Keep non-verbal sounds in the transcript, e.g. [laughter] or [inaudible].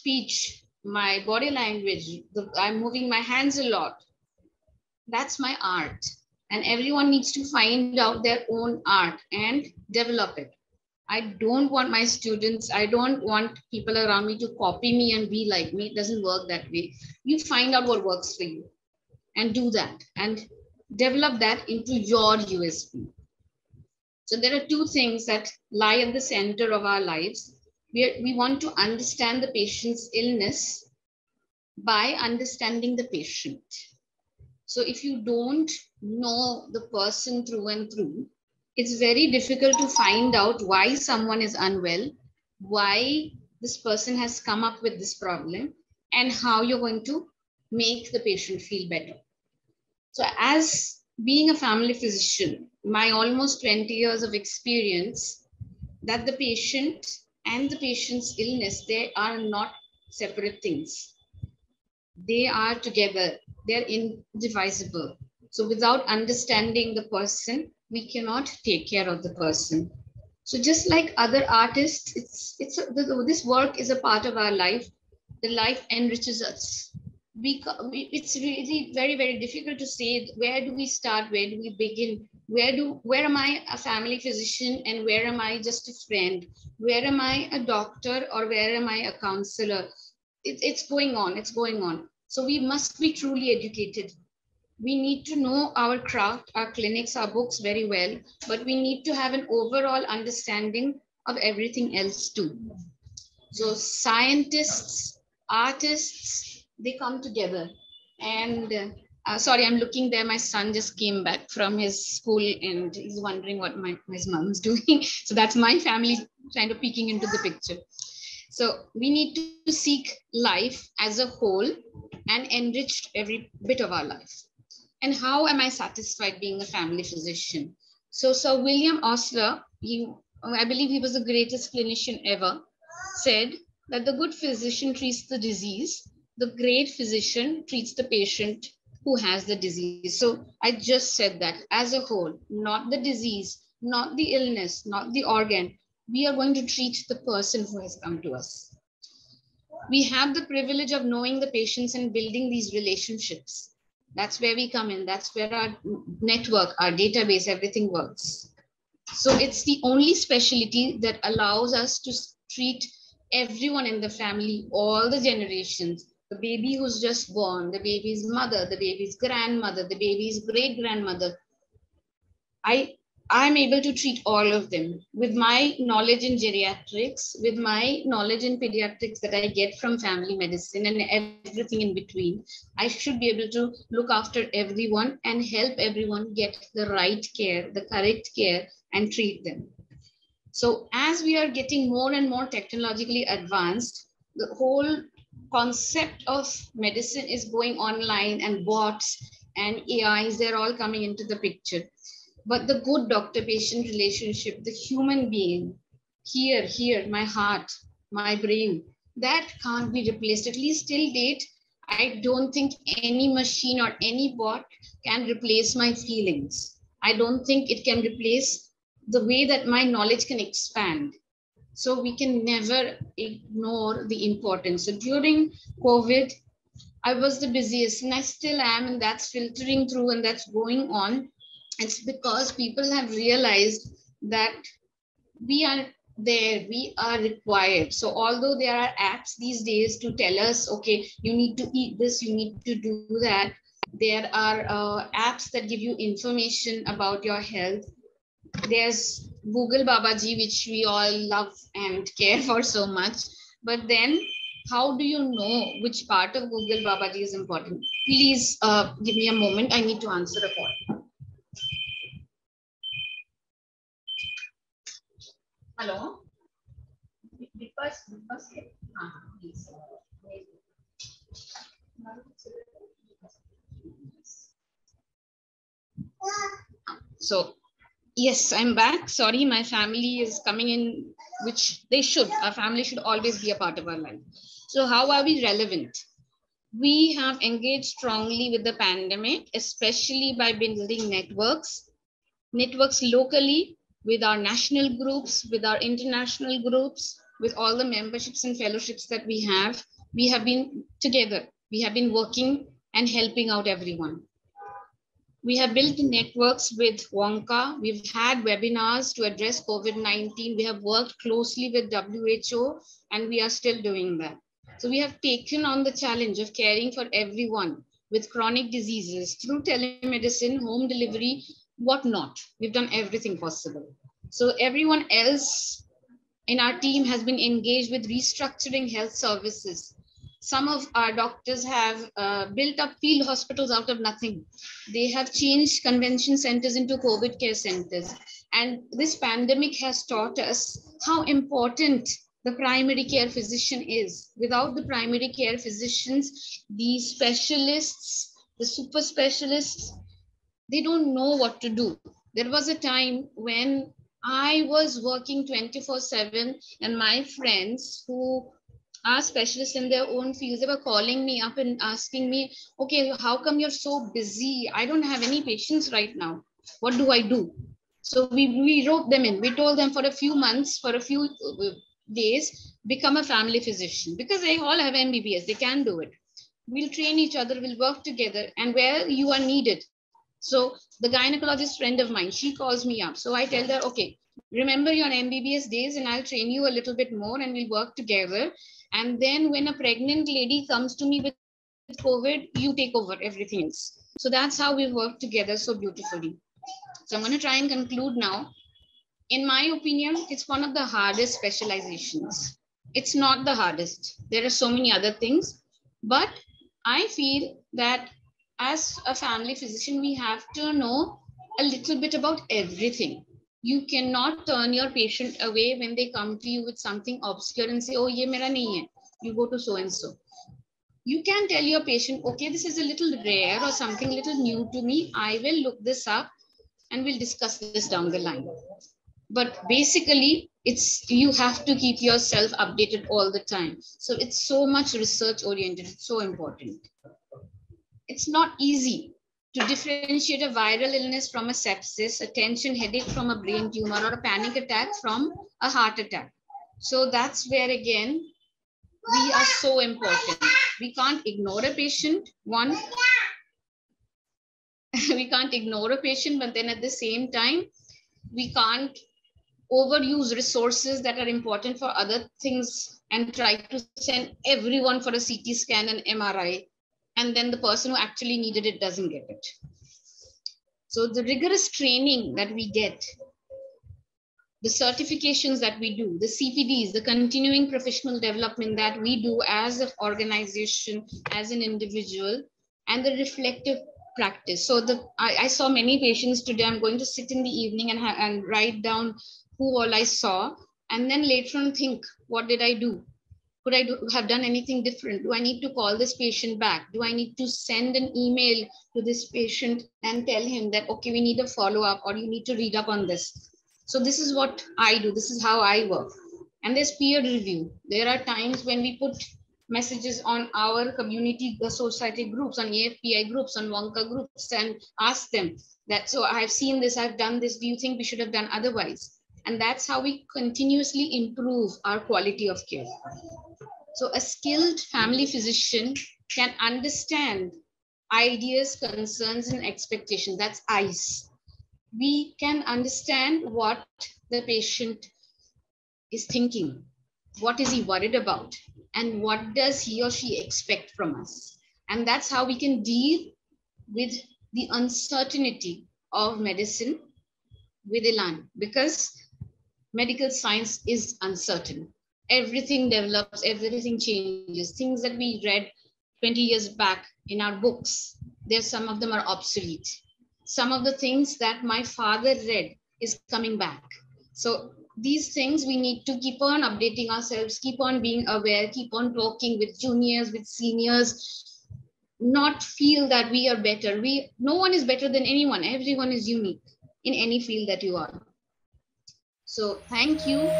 speech, my body language, the, I'm moving my hands a lot. That's my art. And everyone needs to find out their own art and develop it. I don't want my students, I don't want people around me to copy me and be like me. It doesn't work that way. You find out what works for you and do that and develop that into your USP. So there are two things that lie at the center of our lives. We, are, we want to understand the patient's illness by understanding the patient. So if you don't know the person through and through, it's very difficult to find out why someone is unwell, why this person has come up with this problem, and how you're going to make the patient feel better. So, as being a family physician, my almost 20 years of experience, that the patient and the patient's illness, they are not separate things. They are together, they're indivisible. So, without understanding the person, we cannot take care of the person. So just like other artists, it's it's this work is a part of our life. The life enriches us. We it's really very very difficult to say where do we start, where do we begin, where do where am I a family physician and where am I just a friend, where am I a doctor or where am I a counselor? It, it's going on, it's going on. So we must be truly educated we need to know our craft, our clinics, our books very well, but we need to have an overall understanding of everything else too. So scientists, artists, they come together. And uh, sorry, I'm looking there. My son just came back from his school and he's wondering what my, his mom's [laughs] doing. So that's my family kind of peeking into the picture. So we need to seek life as a whole and enrich every bit of our life and how am I satisfied being a family physician? So Sir William Osler, he, I believe he was the greatest clinician ever, said that the good physician treats the disease, the great physician treats the patient who has the disease. So I just said that as a whole, not the disease, not the illness, not the organ, we are going to treat the person who has come to us. We have the privilege of knowing the patients and building these relationships. That's where we come in. That's where our network, our database, everything works. So it's the only specialty that allows us to treat everyone in the family, all the generations, the baby who's just born, the baby's mother, the baby's grandmother, the baby's great grandmother. I I'm able to treat all of them with my knowledge in geriatrics, with my knowledge in pediatrics that I get from family medicine and everything in between. I should be able to look after everyone and help everyone get the right care, the correct care, and treat them. So, as we are getting more and more technologically advanced, the whole concept of medicine is going online and bots and AIs, they're all coming into the picture but the good doctor patient relationship, the human being, here, here, my heart, my brain, that can't be replaced. At least till date, I don't think any machine or any bot can replace my feelings. I don't think it can replace the way that my knowledge can expand. So we can never ignore the importance. So during COVID, I was the busiest and I still am, and that's filtering through and that's going on. It's because people have realized that we are there we are required. So although there are apps these days to tell us okay you need to eat this you need to do that there are uh, apps that give you information about your health. There's google babaji which we all love and care for so much but then how do you know which part of google babaji is important please uh, give me a moment i need to answer a call Hello? Ah, please. So, yes, I'm back. Sorry, my family is coming in, which they should. Our family should always be a part of our life. So, how are we relevant? We have engaged strongly with the pandemic, especially by building networks, networks locally with our national groups, with our international groups, with all the memberships and fellowships that we have, we have been together. We have been working and helping out everyone. We have built networks with WONCA. We've had webinars to address COVID-19. We have worked closely with WHO and we are still doing that. So we have taken on the challenge of caring for everyone with chronic diseases through telemedicine, home delivery, whatnot. We've done everything possible. So everyone else in our team has been engaged with restructuring health services some of our doctors have uh, built up field hospitals out of nothing. They have changed convention centers into COVID care centers. And this pandemic has taught us how important the primary care physician is. Without the primary care physicians, the specialists, the super specialists, they don't know what to do. There was a time when I was working 24 7 and my friends who are specialists in their own fields. They were calling me up and asking me, okay, how come you're so busy? I don't have any patients right now. What do I do? So we, we wrote them in. We told them for a few months, for a few uh, days, become a family physician because they all have MBBS. They can do it. We'll train each other. We'll work together. And where you are needed. So the gynecologist friend of mine, she calls me up. So I tell her, okay, remember your MBBS days and I'll train you a little bit more and we'll work together and then when a pregnant lady comes to me with COVID, you take over everything else. So that's how we work together so beautifully. So I'm going to try and conclude now. In my opinion, it's one of the hardest specializations. It's not the hardest. There are so many other things, but I feel that as a family physician, we have to know a little bit about everything you cannot turn your patient away when they come to you with something obscure and say, oh, ye mera nahi hai. You go to so and so. You can tell your patient, okay, this is a little rare or something little new to me. I will look this up and we'll discuss this down the line. But basically, it's you have to keep yourself updated all the time. So it's so much research oriented. It's so important. It's not easy to differentiate a viral illness from a sepsis, a tension headache from a brain tumor, or a panic attack from a heart attack. So that's where, again, we are so important. We can't ignore a patient, one. [laughs] we can't ignore a patient, but then at the same time, we can't overuse resources that are important for other things and try to send everyone for a CT scan and MRI and then the person who actually needed it doesn't get it. So the rigorous training that we get, the certifications that we do, the CPDs, the continuing professional development that we do as an organization, as an individual, and the reflective practice. So the I, I saw many patients today. I'm going to sit in the evening and, and write down who all I saw, and then later on think, what did I do? Could I do, have done anything different? Do I need to call this patient back? Do I need to send an email to this patient and tell him that, okay, we need a follow up or you need to read up on this? So this is what I do. This is how I work. And there's peer review. There are times when we put messages on our community society groups, on AFPI groups, on WONCA groups, and ask them that, so I've seen this, I've done this. Do you think we should have done otherwise? And that's how we continuously improve our quality of care. So a skilled family physician can understand ideas, concerns, and expectations. That's ICE. We can understand what the patient is thinking. What is he worried about? And what does he or she expect from us? And that's how we can deal with the uncertainty of medicine with Elan because medical science is uncertain. Everything develops, everything changes. Things that we read 20 years back in our books, there some of them are obsolete. Some of the things that my father read is coming back. So these things we need to keep on updating ourselves, keep on being aware, keep on talking with juniors, with seniors, not feel that we are better. We no one is better than anyone. Everyone is unique in any field that you are. So thank you.